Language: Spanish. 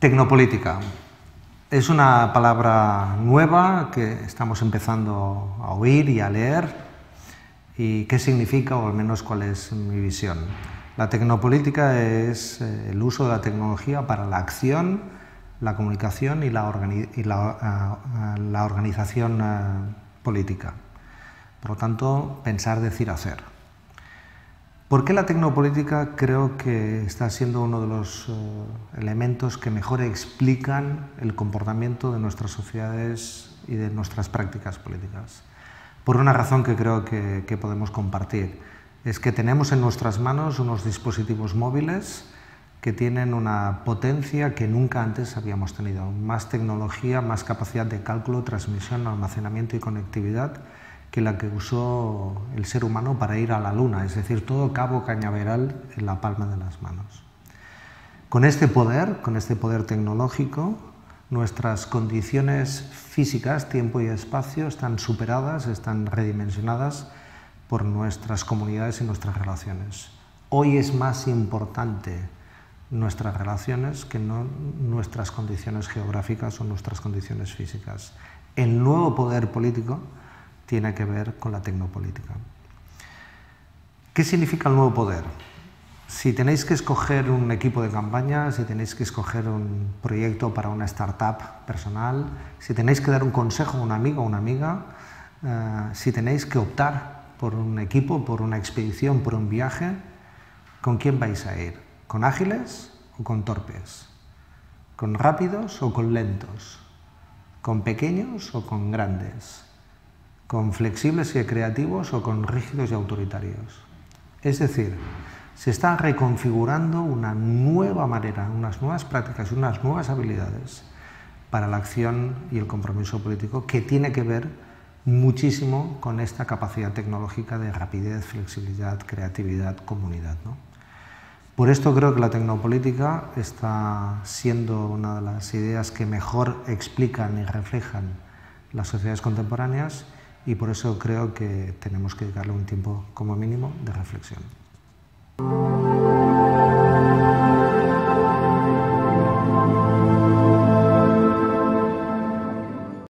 Tecnopolítica. Es una palabra nueva que estamos empezando a oír y a leer. ¿Y qué significa, o al menos cuál es mi visión? La tecnopolítica es eh, el uso de la tecnología para la acción, la comunicación y la, la organización uh, política. Por lo tanto, pensar, decir, hacer. ¿Por qué la tecnopolítica creo que está siendo uno de los uh, elementos que mejor explican el comportamiento de nuestras sociedades y de nuestras prácticas políticas? Por una razón que creo que, que podemos compartir. Es que tenemos en nuestras manos unos dispositivos móviles que tienen una potencia que nunca antes habíamos tenido. Más tecnología, más capacidad de cálculo, transmisión, almacenamiento y conectividad que la que usó el ser humano para ir a la luna, es decir, todo cabo cañaveral en la palma de las manos. Con este poder, con este poder tecnológico, nuestras condiciones físicas, tiempo y espacio, están superadas, están redimensionadas por nuestras comunidades y nuestras relaciones. Hoy es más importante nuestras relaciones que no nuestras condiciones geográficas o nuestras condiciones físicas. El nuevo poder político tiene que ver con la tecnopolítica. ¿Qué significa el nuevo poder? Si tenéis que escoger un equipo de campaña, si tenéis que escoger un proyecto para una startup personal, si tenéis que dar un consejo a un amigo o una amiga, eh, si tenéis que optar por un equipo, por una expedición, por un viaje, ¿con quién vais a ir? ¿Con ágiles o con torpes? ¿Con rápidos o con lentos? ¿Con pequeños o con grandes? Con flexibles y creativos o con rígidos y autoritarios. Es decir, se está reconfigurando una nueva manera, unas nuevas prácticas, unas nuevas habilidades para la acción y el compromiso político que tiene que ver muchísimo con esta capacidad tecnológica de rapidez, flexibilidad, creatividad, comunidad. ¿no? Por esto creo que la tecnopolítica está siendo una de las ideas que mejor explican y reflejan las sociedades contemporáneas y por eso creo que tenemos que dedicarle un tiempo como mínimo de reflexión.